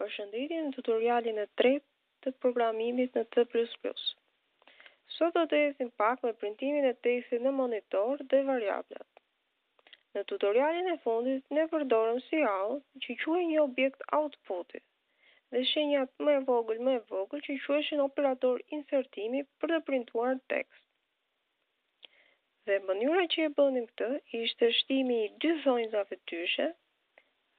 Përshëndetje në tutorialin e tretë të programimit në C++. Sot do të ecim pak me printimin e tekstit në monitor dhe variablat. Në tutorialin e fundit ne përdorëm cout që quhej një objekt outputi dhe shenjat më e vogël më e vogël që quheshin operator insertimi për të printuar tekst. Dhe mënyra që e bënim këtë ishte shtimi i dy thonjzave dyshe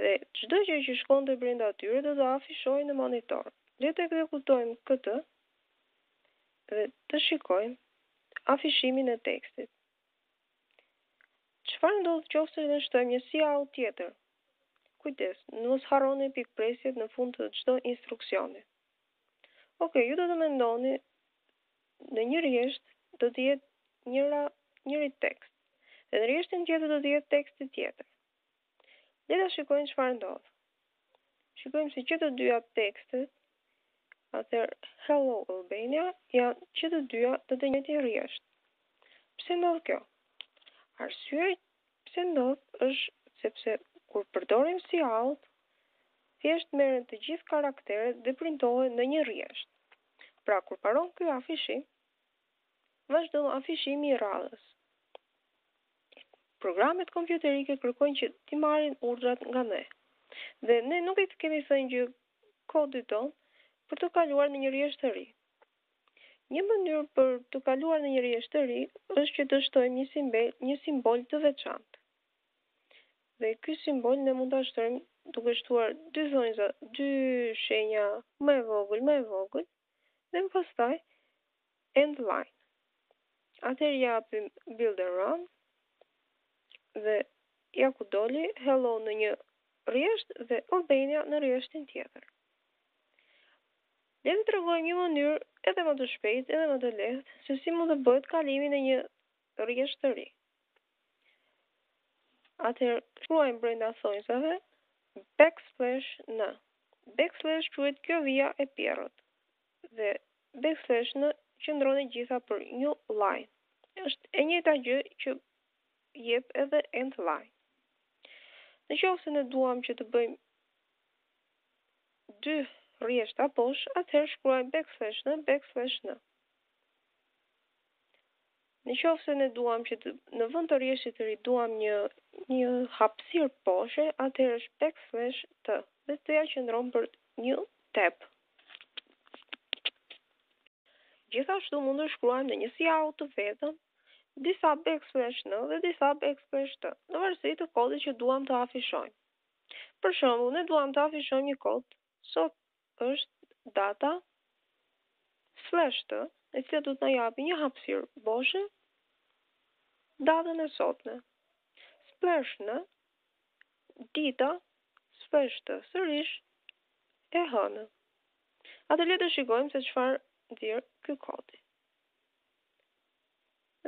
dhe çdo gjë që shkonte brenda tyre do të afishohej në monitor. Le të ekzekutojmë këtë dhe të shikojmë afishimin e tekstit. Çfarë ndodh në qoftë se shtojmë një cout tjetër? Kujdes, mos harroni pikëpresjet në fund të çdo instruksioni. Ok, ju do të mendoni në një rjesht do të jetë një njëri tekst. Dhe në rjeshtin tjetër do të jetë teksti tjetër. Le ta shikojmë çfarë ndodh. Shikojmë se që të dyja tekstet atëherë Hello Albania janë që të dyja në të njëjtin rjesht. Pse ndodh kjo? Arsyeja Pse ndodh është sepse kur përdorim cout, thjesht merren të gjithë karakteret dhe printohen në një rrjesht. Pra kur mbaron ky afishim, vazhdon afishimi i radhës. Programet kompjuterike kërkojnë që t'i marrin urdhrat nga ne dhe ne nuk i kemi thënë gjë kodit tonë për të kaluar në një rrjesht të ri. Një mënyrë për të kaluar në një rjesht të ri është që të shtojmë një simbel, një simbol të veçantë. Dhe ky simbol ne mund ta shtojmë duke shtuar dy thonjza, dy shenja më e vogël, më e vogël dhe më pastaj end line. Atëherë japim build and run dhe ja ku doli hello në një rjesht dhe Albania në rjeshtin tjetër. Le të tregojmë një mënyrë edhe më të shpejtë edhe më të lehtë se si mund të bëhet kalimi në një rrjesht të ri. Atëherë, shkruajmë brenda thonjzave backslash n. Backslash quhet kjo vija e pjerrët dhe backslash n qëndron e gjitha për new line. Është e njëjta gjë që jep edhe end line. Në qoftë se ne duam që të bëjmë dy rrjeshta bosh, atëherë shkruajmë backslash n, backslash n. Në qoftë se ne duam që të, në vënd të rrjeshtit të ri duam një, një hapësirë boshe, atëherë është backslash t, dhe t-ja qëndron për një tab. Gjithashtu mund të shkruajmë në një cout të vetëm, disa backslash n dhe disa backslash t, në varësi të kodit që duam të afishojmë. Për shembull, ne duam të afishojmë një kod, sot është data slash të, e cila do të na japi një hapësirë boshe datën e sotme. Slash në dita slash të sërish e hënë. Atëherë le të shikojmë se çfarë nxjerr ky kodi.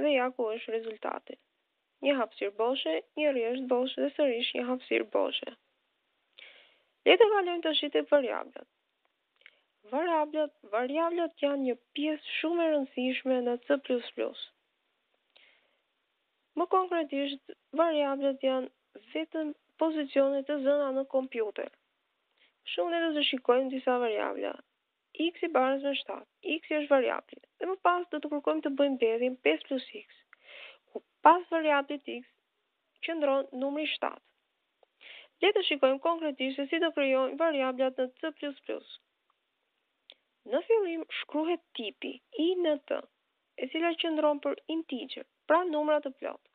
Dhe ja ku është rezultati. Një hapësirë boshe, një rresht bosh dhe sërish një hapësirë boshe. Le të kalojmë tashi tek variablat. Variablat, variablat janë një pjesë shumë e rëndësishme në C++. Më konkretisht, variablat janë vetëm pozicione të zëna në kompjuter. Shumë, ne do të shikojmë disa variabla. X-i baraz me shtatë, X-i është variabli, dhe më pas do të kërkojmë të bëjmë mbledhjen pesë plus X, ku pas variablit X qëndron numri shtatë. Le të shikojmë konkretisht se si do krijojmë variablat në C++. Në fillim shkruhet tipi, int, e cila qëndron për integer, pra numra të plotë.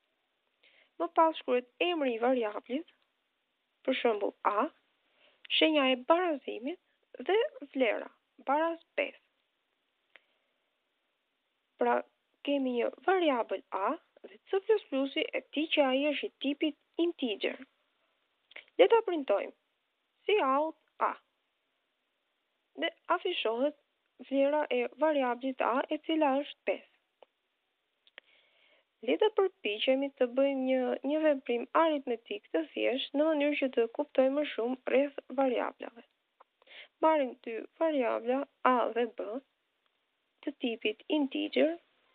Më pas shkruhet emri i variablit, për shembull A, shenja e barazimit dhe vlera, baraz pesë. Pra, kemi një variabël A dhe C++-i e di që ai është i tipit integer. Le ta printojmë cout A. Dhe afishohet vlera e variablit A e cila është 5. Le të përpiqemi të bëjmë një një veprim aritmetik të thjeshtë në mënyrë që të kuptojmë më shumë rreth variablave. Marrim dy variabla a dhe b të tipit integer,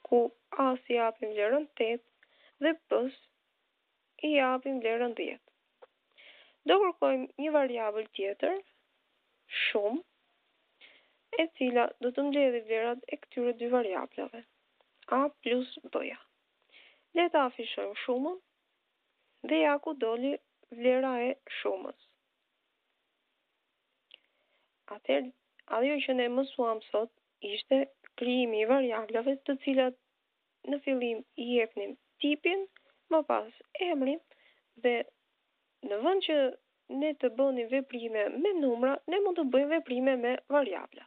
ku a-s i japim vlerën tetë dhe b-s i japim vlerën 10. Do kërkojmë një variabël tjetër, shumë, e cila do të mbledhi vlerat e këtyre dy variablave, a plus b-ja. Le ta afishojmë shumën dhe ja ku doli vlera e shumës. Atër, ajo që ne mësuam sot ishte krijimi i variablave të cilat në fillim i jepnim tipin, më pas emrin dhe në vend që ne të bënim veprime me numra, ne mund të bëjmë veprime me variabla.